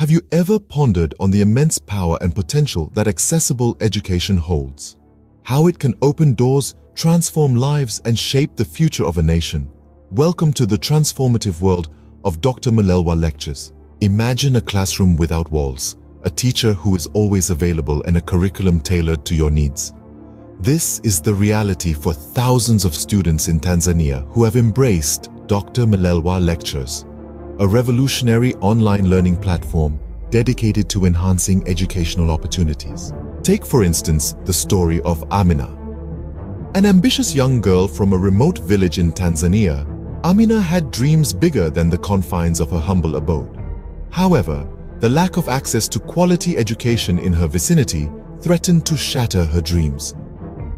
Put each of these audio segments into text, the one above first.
Have you ever pondered on the immense power and potential that accessible education holds? How it can open doors, transform lives, and shape the future of a nation? Welcome to the transformative world of Dr. Mlelwa Lectures. Imagine a classroom without walls, a teacher who is always available and a curriculum tailored to your needs. This is the reality for thousands of students in Tanzania who have embraced Dr. Mlelwa Lectures, a revolutionary online learning platform dedicated to enhancing educational opportunities. Take, for instance, the story of Amina. An ambitious young girl from a remote village in Tanzania, Amina had dreams bigger than the confines of her humble abode. However, the lack of access to quality education in her vicinity threatened to shatter her dreams.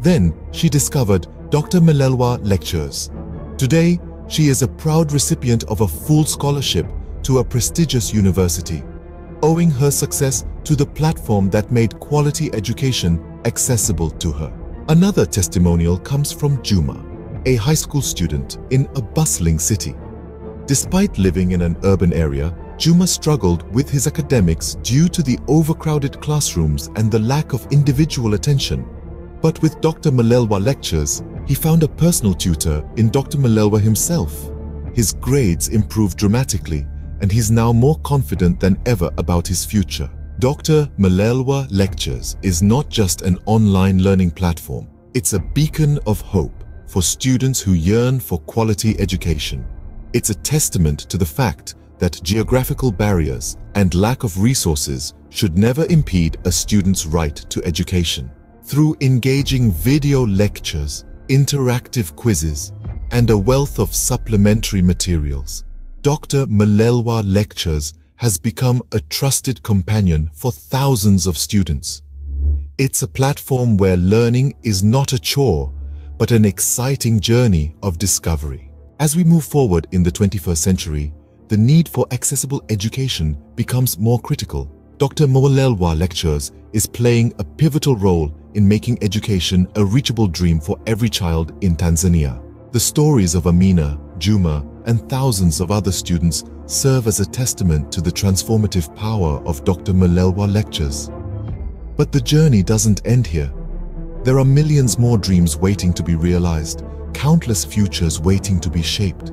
Then she discovered Dr. Mlelwa Lectures. Today, she is a proud recipient of a full scholarship to a prestigious university, owing her success to the platform that made quality education accessible to her. Another testimonial comes from Juma, a high school student in a bustling city. Despite living in an urban area, Juma struggled with his academics due to the overcrowded classrooms and the lack of individual attention. But with Dr. Mlelwa lectures, he found a personal tutor in Dr. Mlelwa himself. His grades improved dramatically and he's now more confident than ever about his future. Dr. Mlelwa Lectures is not just an online learning platform. It's a beacon of hope for students who yearn for quality education. It's a testament to the fact that geographical barriers and lack of resources should never impede a student's right to education. Through engaging video lectures, interactive quizzes, and a wealth of supplementary materials, Dr. Mlelwa Lectures has become a trusted companion for thousands of students. It's a platform where learning is not a chore, but an exciting journey of discovery. As we move forward in the 21st century, the need for accessible education becomes more critical. Dr. Mlelwa Lectures is playing a pivotal role in making education a reachable dream for every child in Tanzania. The stories of Amina, Juma, and thousands of other students serve as a testament to the transformative power of Dr. Mlelwa Lectures. But the journey doesn't end here. There are millions more dreams waiting to be realized, countless futures waiting to be shaped.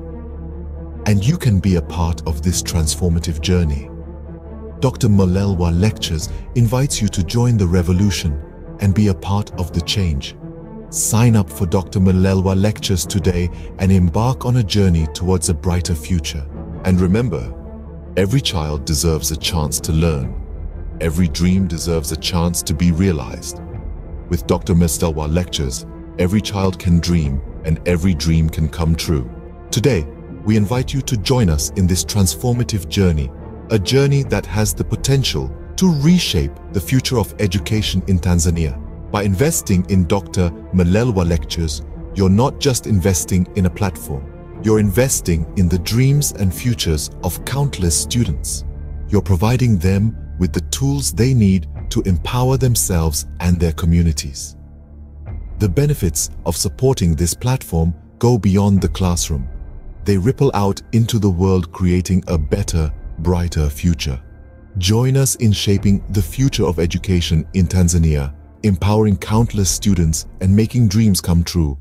And you can be a part of this transformative journey. Dr. Mlelwa Lectures invites you to join the revolution and be a part of the change. Sign up for Dr. Mlelwa Lectures today and embark on a journey towards a brighter future. And remember, every child deserves a chance to learn. Every dream deserves a chance to be realized. With Dr. Mlelwa Lectures, every child can dream and every dream can come true. Today, we invite you to join us in this transformative journey, a journey that has the potential to reshape the future of education in Tanzania. By investing in Dr. Mlelwa Lectures, you're not just investing in a platform, you're investing in the dreams and futures of countless students. You're providing them with the tools they need to empower themselves and their communities. The benefits of supporting this platform go beyond the classroom. They ripple out into the world creating a better, brighter future. Join us in shaping the future of education in Tanzania, empowering countless students and making dreams come true.